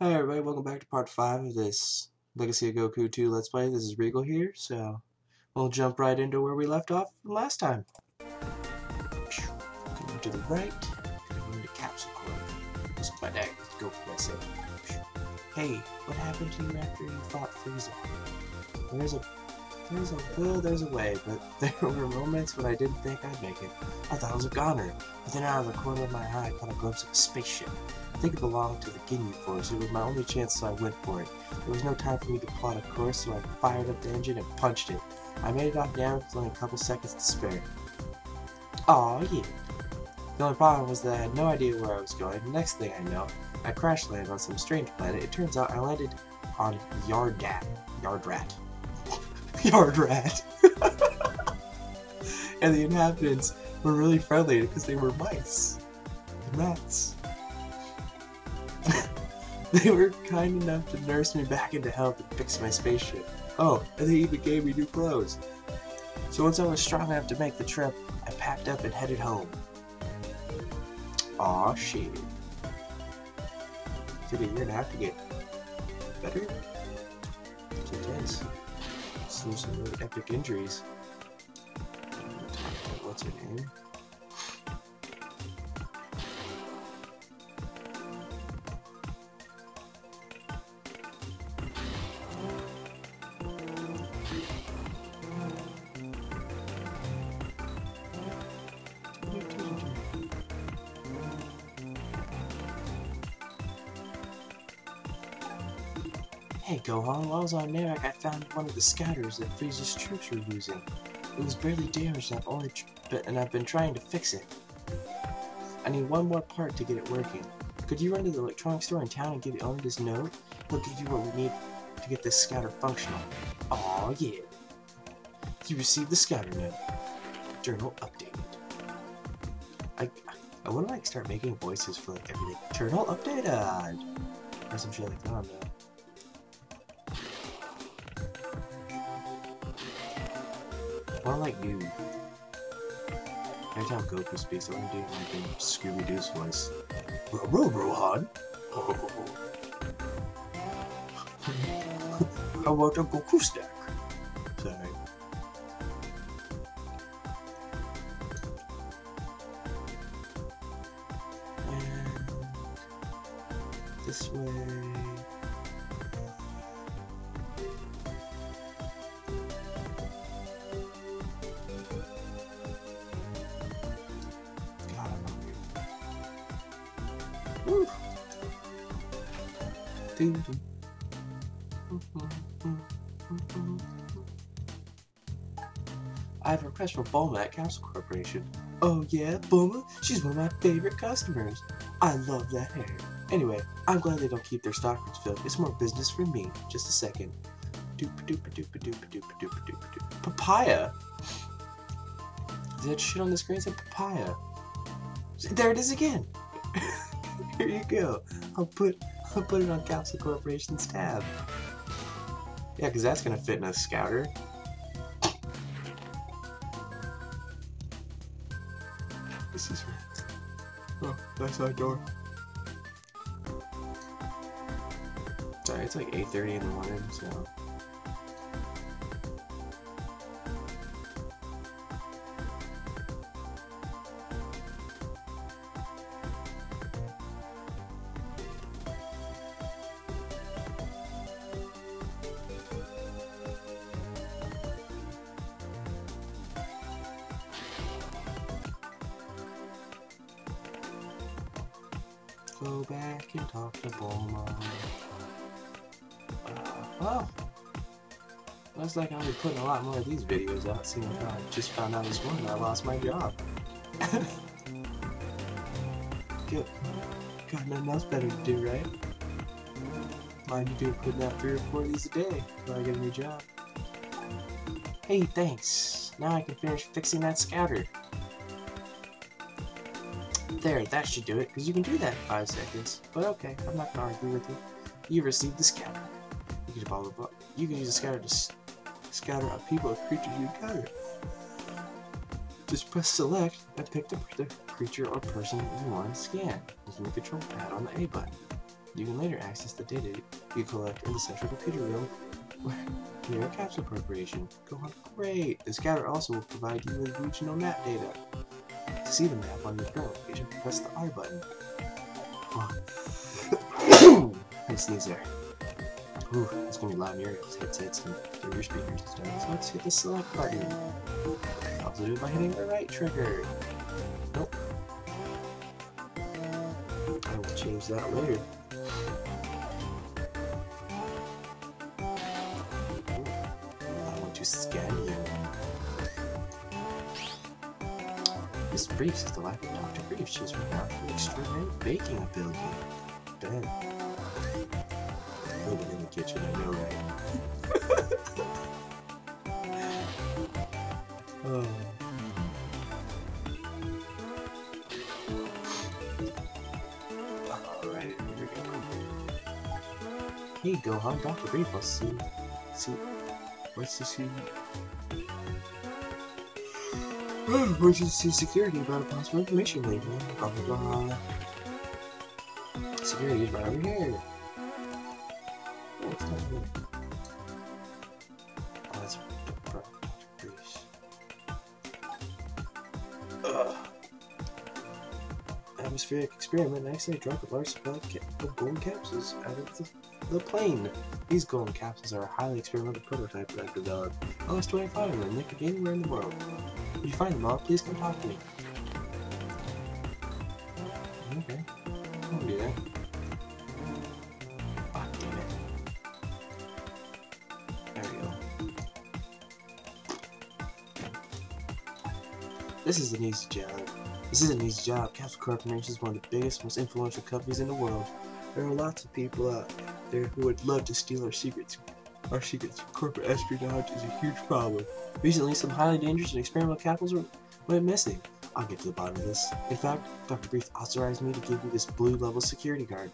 Hi everybody, welcome back to part 5 of this Legacy of Goku 2 Let's Play. This is Regal here, so we'll jump right into where we left off last time. Going to the right, going to Capsule Corp. Let's find out Goku I said. Hey, what happened to you after you fought Frieza? There's a there's a will, there's a way, but there were moments when I didn't think I'd make it. I thought I was a goner, but then out of the corner of my eye I caught a glimpse of a spaceship. I think it belonged to the Ginyu Force. It was my only chance, so I went for it. There was no time for me to plot a course, so I fired up the engine and punched it. I made it off down with only a couple seconds to spare. Aw, yeah. The only problem was that I had no idea where I was going. The next thing I know, I crash landed on some strange planet. It turns out I landed on Yardat. Yardrat. Yardrat. and the inhabitants were really friendly because they were mice. Rats. they were kind enough to nurse me back into health and fix my spaceship. Oh, and they even gave me new clothes. So once I was strong enough to make the trip, I packed up and headed home. Aw, shit. Took a year and a half to get better? It's intense. Some, some really epic injuries. What's her name? Hey Gohan, while I was on Namek, I found one of the scouters that Frieza's troops were using. It was barely damaged, and I've only and I've been trying to fix it. I need one more part to get it working. Could you run to the electronics store in town and give the owner this note? He'll give you what we need to get this scouter functional. Aw, yeah. You received the scouter note. Journal updated. I, I want to like start making voices for like everything. Journal updated! Or some shit like that, I don't know. More like you. Every time Goku speaks, I want to do a Scooby Doo's voice. Bro, bro, Rohan. How about a Goku stack? Sorry. I have a request for Bulma at Capsule Corporation. Oh yeah, Bulma? She's one of my favorite customers. I love that hair. Anyway, I'm glad they don't keep their stockrooms filled. It's more business for me. Just a second. Doop doop doop doop doop doop doop. Papaya. That shit on the screen said papaya. There it is again. Here you go. I'll put put it on Capsule Corporation's tab. Yeah, because that's gonna fit in a scouter. This is her. Oh, that's our door. Sorry, it's like 8.30 in the morning, so... Go back and talk to Bulma. Oh. Well, looks like I'll be putting a lot more of these videos out, seeing how I just found out this morning I lost my job. Good. Got nothing else better to do, right? Mind you do putting out three or four of these a day until I get a new job. Hey, thanks. Now I can finish fixing that scouter. There, that should do it, because you can do that in 5 seconds. But okay, I'm not gonna argue with you. You received the scouter. You can, you can use the scouter to scatter out people or creatures you encounter. Just press select and pick the, the creature or person you want to scan using the control pad on the A button. You can later access the data you collect in the central computer room near a capsule corporation. Go on, great! The scouter also will provide you with regional map data. See the map on your current location, press the R button. Oh. I sneeze there. Ooh, it's gonna be loud in your headsets and through your speakers and stuff. So let's hit the select button. Also do it by hitting the right trigger. Nope. I will change that later. Miss Briefs is the wife of Dr. Briefs. She's renowned for extraordinary baking ability. Damn. Living in the kitchen, I know, oh. right? oh. Alright, here we go. Hey, Gohan, Dr. Brief, let's see. See. What's this? See? The security about a possible information leak? Blah blah blah. Security is right over here. Oh, it's not here. Oh, that's. Ugh. Atmospheric experiment actually dropped a large supply of golden capsules out of the, the plane. These golden capsules are a highly experimental prototype that I've developed. I was 25 of them, they could anywhere in the world. If you find them all, please come talk to me. Okay. I'll do that. Ah, damn it. There we go. This is an easy job. This is an easy job. Capsule Corporation is one of the biggest, most influential companies in the world. There are lots of people out there who would love to steal our secrets. Our secrets. Corporate espionage is a huge problem. Recently, some highly dangerous and experimental capsules were, went missing. I'll get to the bottom of this. In fact, Dr. Brief authorized me to give you this blue level security guard.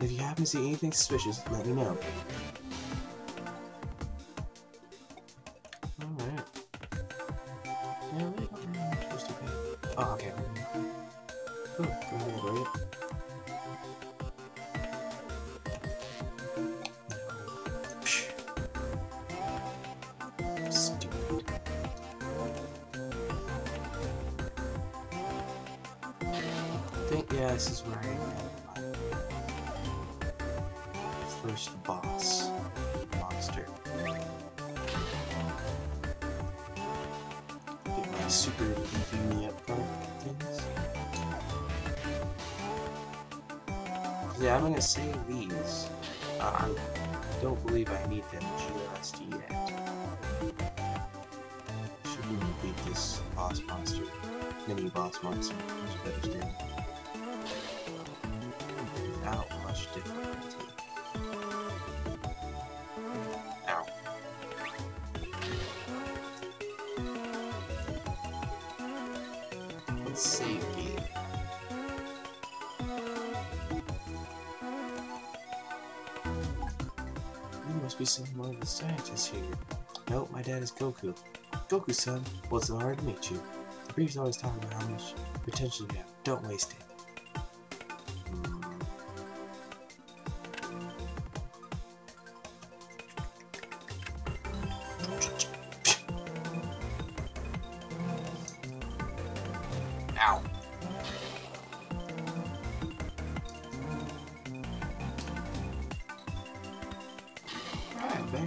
If you happen to see anything suspicious, let me know. Alright. Oh, okay. Yeah, this is where I am. First boss monster. Get my super beefy me up things. Yeah, I'm gonna save these. Uh, I don't believe I need them just yet. Should we beat this boss monster? Mini boss monster. Much better stand. Ow. You must be some one of scientists here. No, my dad is Goku. Goku, son. Well, it's hard to meet you. The briefs always talk about how much potential you have. Don't waste it.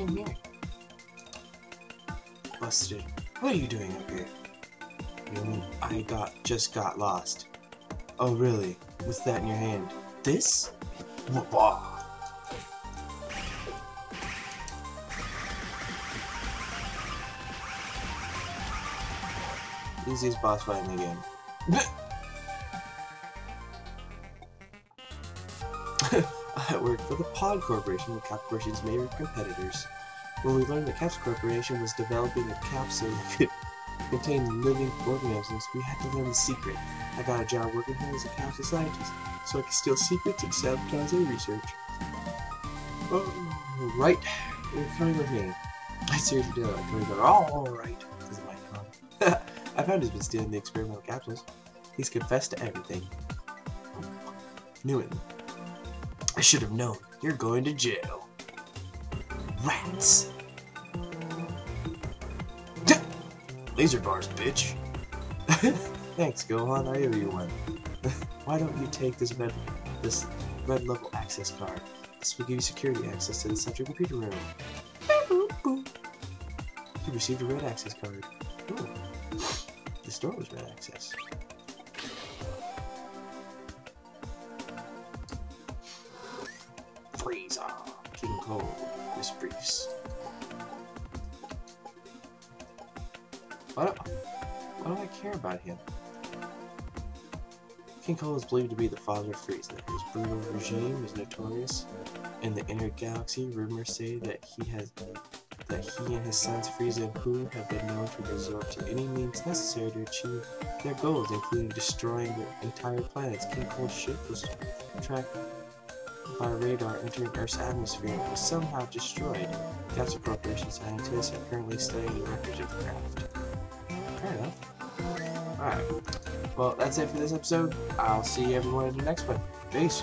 In here. Busted. What are you doing up here? You I got just got lost? Oh really? What's that in your hand? This? Wah. Easiest boss fight in the game. I worked for the Pod Corporation, the Corporation's major competitors. When we learned that Caps Corporation was developing a capsule that could contain living organisms, we had to learn the secret. I got a job working here as a capsule scientist, so I could steal secrets and sabotage their research. Oh, right. You're coming with me. I seriously did. I told her, all right. Is phone. I found he's been stealing the experimental capsules. He's confessed to everything. It. I should have known. You're going to jail. Rats. Laser bars, bitch. Thanks, Gohan. I owe you one. Why don't you take this red, this red level access card? This will give you security access to the central computer room. You received a red access card. Ooh. The store was red access. Cold, Miss Briefs. Why do, why do I care about him? King Cold is believed to be the father of Frieza. His brutal regime is notorious. In the inner galaxy, rumors say that he has that he and his sons Frieza and Pooh have been known to resort to any means necessary to achieve their goals, including destroying entire planets. King Cold's ship was tracked by radar entering Earth's atmosphere was somehow destroyed. Capsule Corporation scientists are currently studying the wreckage of the craft. Fair enough. Alright. Well, that's it for this episode. I'll see you everyone in the next one. Peace.